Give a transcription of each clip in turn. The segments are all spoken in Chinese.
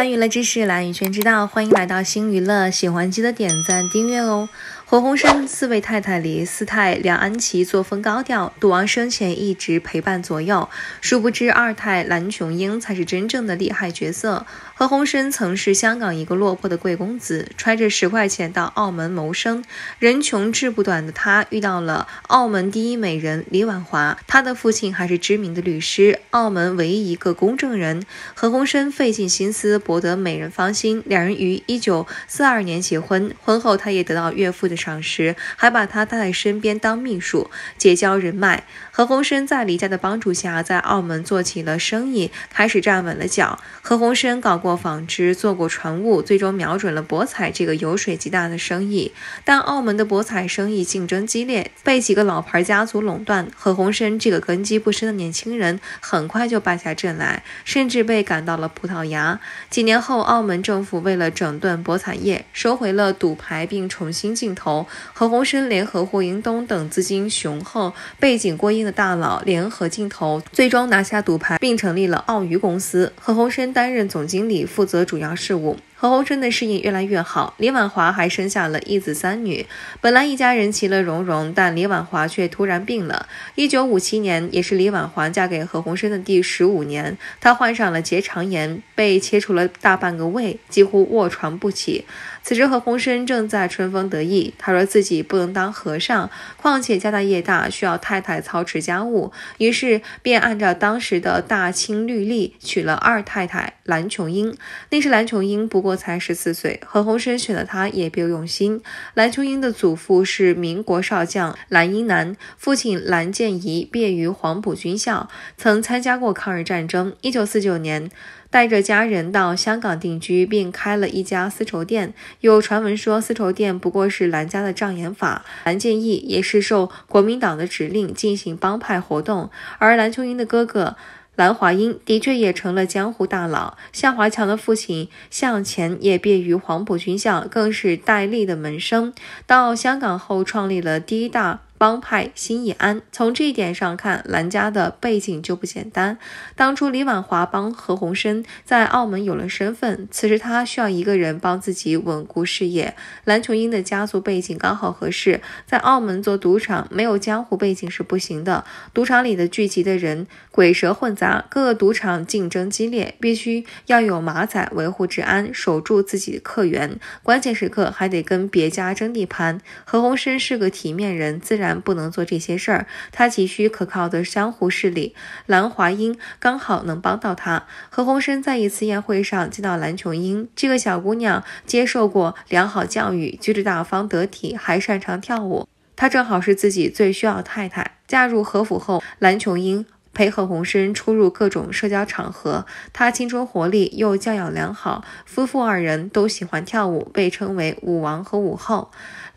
欢娱乐知识蓝雨圈知道，欢迎来到新娱乐，喜欢记得点赞订阅哦。何鸿燊四位太太里，四太梁安琪作风高调，赌王生前一直陪伴左右。殊不知二太蓝琼英才是真正的厉害角色。何鸿燊曾是香港一个落魄的贵公子，揣着十块钱到澳门谋生。人穷志不短的他遇到了澳门第一美人李婉华，他的父亲还是知名的律师，澳门唯一一个公证人。何鸿燊费尽心思博得美人芳心，两人于一九四二年结婚。婚后他也得到岳父的。赏识，还把他带在身边当秘书，结交人脉。何鸿燊在李家的帮助下，在澳门做起了生意，开始站稳了脚。何鸿燊搞过纺织，做过船务，最终瞄准了博彩这个油水极大的生意。但澳门的博彩生意竞争激烈，被几个老牌家族垄断。何鸿燊这个根基不深的年轻人，很快就败下阵来，甚至被赶到了葡萄牙。几年后，澳门政府为了整顿博彩业，收回了赌牌，并重新竞投。何鸿燊联合霍英东等资金雄厚、背景过硬的大佬联合竞投，最终拿下赌牌，并成立了澳娱公司。何鸿燊担任总经理，负责主要事务。何鸿燊的事业越来越好，李婉华还生下了一子三女。本来一家人其乐融融，但李婉华却突然病了。一九五七年，也是李婉华嫁给何鸿燊的第十五年，她患上了结肠炎，被切除了大半个胃，几乎卧床不起。此时何鸿燊正在春风得意，他说自己不能当和尚，况且家大业大，需要太太操持家务，于是便按照当时的大清律例娶了二太太蓝琼英。那时蓝琼英不过。才十四岁，何鸿燊选了她也别有用心。蓝琼英的祖父是民国少将蓝英南，父亲蓝建仪毕业于黄埔军校，曾参加过抗日战争。一九四九年，带着家人到香港定居，并开了一家丝绸店。有传闻说，丝绸店不过是蓝家的障眼法。蓝建义也是受国民党的指令进行帮派活动，而蓝琼英的哥哥。蓝华英的确也成了江湖大佬，向华强的父亲向前也毕业于黄埔军校，更是戴笠的门生。到香港后，创立了第一大。帮派新义安，从这一点上看，蓝家的背景就不简单。当初李婉华帮何鸿燊在澳门有了身份，此时他需要一个人帮自己稳固事业。蓝琼英的家族背景刚好合适，在澳门做赌场，没有江湖背景是不行的。赌场里的聚集的人鬼蛇混杂，各个赌场竞争激烈，必须要有马仔维护治安，守住自己的客源，关键时刻还得跟别家争地盘。何鸿燊是个体面人，自然。不能做这些事儿，他急需可靠的江湖势力。蓝华英刚好能帮到他。何鸿燊在一次宴会上见到蓝琼英，这个小姑娘接受过良好教育，举止大方得体，还擅长跳舞。她正好是自己最需要太太。嫁入何府后，蓝琼英陪何鸿燊出入各种社交场合。她青春活力又教养良好，夫妇二人都喜欢跳舞，被称为舞王和舞后。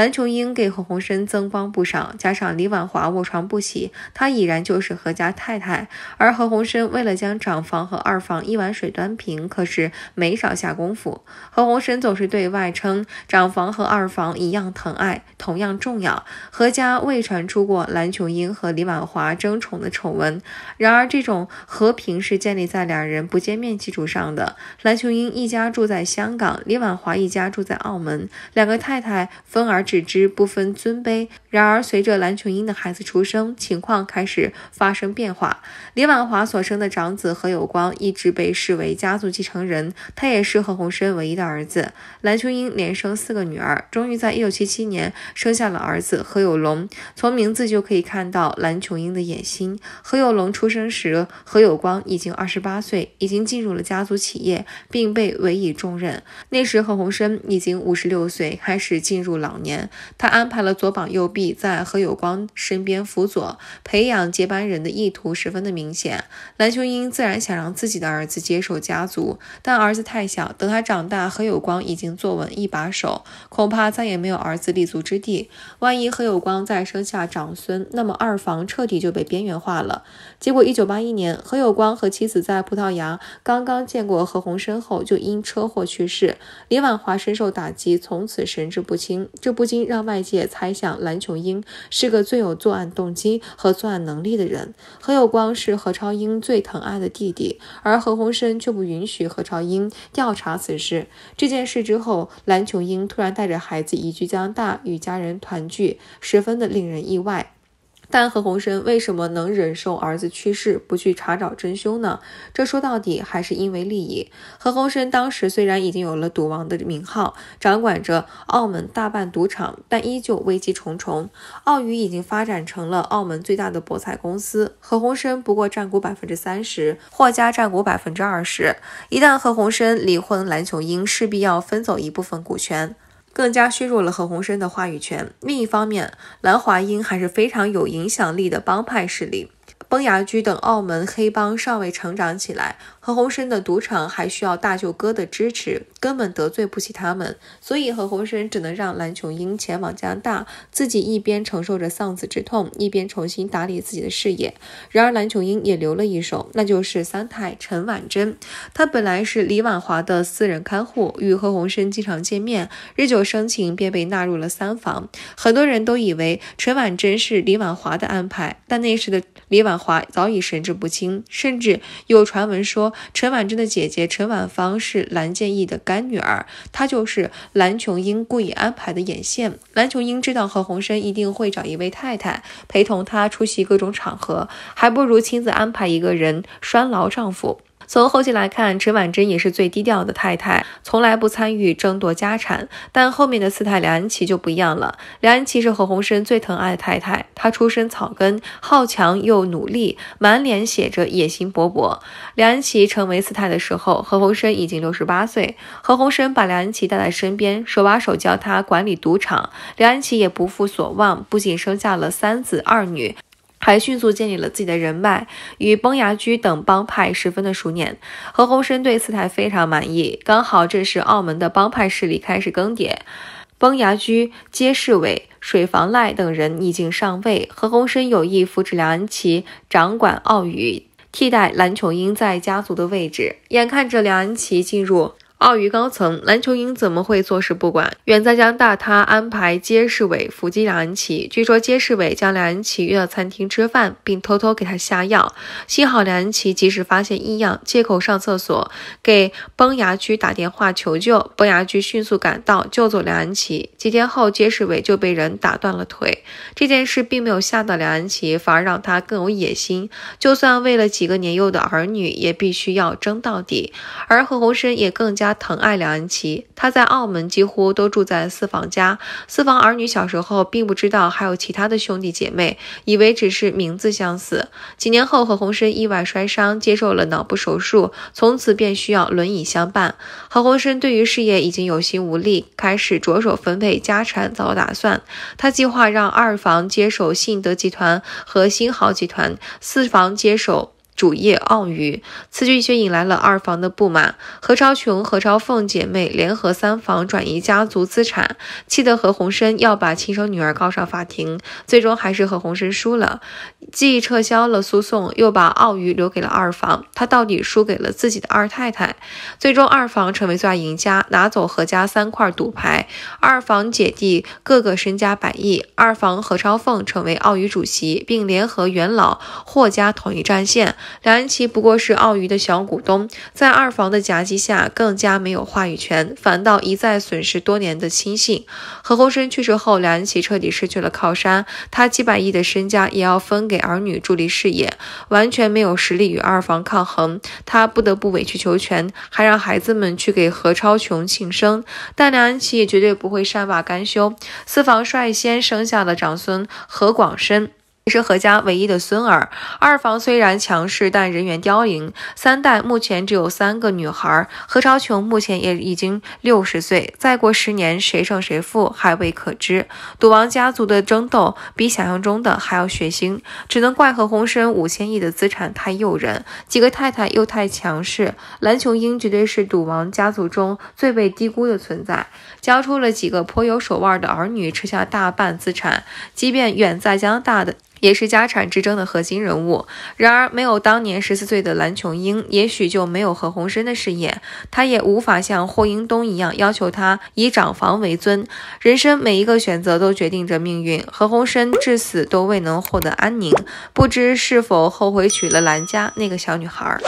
蓝琼缨给何鸿燊增光不少，加上李婉华卧床不起，她已然就是何家太太。而何鸿燊为了将长房和二房一碗水端平，可是没少下功夫。何鸿燊总是对外称长房和二房一样疼爱，同样重要。何家未传出过蓝琼缨和李婉华争宠的丑闻。然而，这种和平是建立在两人不见面基础上的。蓝琼缨一家住在香港，李婉华一家住在澳门，两个太太分而。只知不分尊卑。然而，随着蓝琼英的孩子出生，情况开始发生变化。李婉华所生的长子何有光一直被视为家族继承人，他也是何鸿燊唯一的儿子。蓝琼英连生四个女儿，终于在1977年生下了儿子何有龙。从名字就可以看到蓝琼英的野心。何有龙出生时，何有光已经28岁，已经进入了家族企业，并被委以重任。那时何鸿燊已经56岁，开始进入老年。他安排了左膀右臂在何有光身边辅佐，培养接班人的意图十分的明显。蓝琼英自然想让自己的儿子接手家族，但儿子太小，等他长大，何有光已经坐稳一把手，恐怕再也没有儿子立足之地。万一何有光再生下长孙，那么二房彻底就被边缘化了。结果，一九八一年，何有光和妻子在葡萄牙刚刚见过何鸿燊后，就因车祸去世。李婉华深受打击，从此神志不清。这不。不禁让外界猜想蓝琼英是个最有作案动机和作案能力的人。何有光是何超英最疼爱的弟弟，而何鸿燊却不允许何超英调查此事。这件事之后，蓝琼英突然带着孩子移居加拿大，与家人团聚，十分的令人意外。但何鸿燊为什么能忍受儿子去世不去查找真凶呢？这说到底还是因为利益。何鸿燊当时虽然已经有了赌王的名号，掌管着澳门大半赌场，但依旧危机重重。澳娱已经发展成了澳门最大的博彩公司，何鸿燊不过占股百分之三十，霍家占股百分之二十。一旦何鸿燊离婚，蓝琼英势必要分走一部分股权。更加削弱了何鸿燊的话语权。另一方面，蓝华英还是非常有影响力的帮派势力。崩牙驹等澳门黑帮尚未成长起来，何鸿燊的赌场还需要大舅哥的支持，根本得罪不起他们，所以何鸿燊只能让蓝琼英前往加拿大，自己一边承受着丧子之痛，一边重新打理自己的事业。然而蓝琼英也留了一手，那就是三太陈婉珍。她本来是李婉华的私人看护，与何鸿燊经常见面，日久生情，便被纳入了三房。很多人都以为陈婉珍是李婉华的安排，但那时的李婉。华早已神志不清，甚至有传闻说陈婉珍的姐姐陈婉芳是蓝建义的干女儿，她就是蓝琼英故意安排的眼线。蓝琼英知道何鸿燊一定会找一位太太陪同他出席各种场合，还不如亲自安排一个人拴牢丈夫。从后期来看，陈婉珍也是最低调的太太，从来不参与争夺家产。但后面的四太梁安琪就不一样了。梁安琪是何鸿燊最疼爱的太太，她出身草根，好强又努力，满脸写着野心勃勃。梁安琪成为四太的时候，何鸿燊已经六十八岁。何鸿燊把梁安琪带在身边，手把手教她管理赌场。梁安琪也不负所望，不仅生下了三子二女。还迅速建立了自己的人脉，与崩牙驹等帮派十分的熟稔。何鸿燊对四太非常满意，刚好这时澳门的帮派势力开始更迭，崩牙驹、街市委、水房赖等人已经上位。何鸿燊有意扶持梁安琪掌管澳娱，替代蓝琼英在家族的位置。眼看着梁安琪进入。奥娱高层蓝琼英怎么会坐视不管？远在加拿大，他安排街市委伏击梁安琪。据说街市委将梁安琪约到餐厅吃饭，并偷偷给他下药。幸好梁安琪及时发现异样，借口上厕所给崩牙驹打电话求救。崩牙驹迅速赶到救走梁安琪。几天后，街市委就被人打断了腿。这件事并没有吓到梁安琪，反而让他更有野心。就算为了几个年幼的儿女，也必须要争到底。而何鸿燊也更加。他疼爱梁安琪，他在澳门几乎都住在四房家。四房儿女小时候并不知道还有其他的兄弟姐妹，以为只是名字相似。几年后，何鸿燊意外摔伤，接受了脑部手术，从此便需要轮椅相伴。何鸿燊对于事业已经有心无力，开始着手分配家产，早打算。他计划让二房接手信德集团和新豪集团，四房接手。主业澳娱，此举却引来了二房的不满。何超琼、何超凤姐妹联合三房转移家族资产，气得何鸿燊要把亲生女儿告上法庭。最终还是何鸿燊输了，既撤销了诉讼，又把澳娱留给了二房。他到底输给了自己的二太太。最终，二房成为最大赢家，拿走何家三块赌牌。二房姐弟个个身家百亿。二房何超凤成为澳娱主席，并联合元老霍家统一战线。梁安琪不过是澳娱的小股东，在二房的夹击下，更加没有话语权，反倒一再损失多年的亲信。何鸿燊去世后，梁安琪彻底失去了靠山，他几百亿的身家也要分给儿女助力事业，完全没有实力与二房抗衡。他不得不委曲求全，还让孩子们去给何超琼庆生。但梁安琪也绝对不会善罢甘休，四房率先生下了长孙何广深。是何家唯一的孙儿。二房虽然强势，但人员凋零。三代目前只有三个女孩。何超琼目前也已经六十岁，再过十年谁胜谁负还未可知。赌王家族的争斗比想象中的还要血腥，只能怪何鸿燊五千亿的资产太诱人，几个太太又太强势。蓝琼英绝对是赌王家族中最被低估的存在，教出了几个颇有手腕的儿女，吃下大半资产。即便远在加拿大的。也是家产之争的核心人物。然而，没有当年十四岁的蓝琼英，也许就没有何鸿燊的事业，他也无法像霍英东一样要求他以长房为尊。人生每一个选择都决定着命运，何鸿燊至死都未能获得安宁，不知是否后悔娶了蓝家那个小女孩。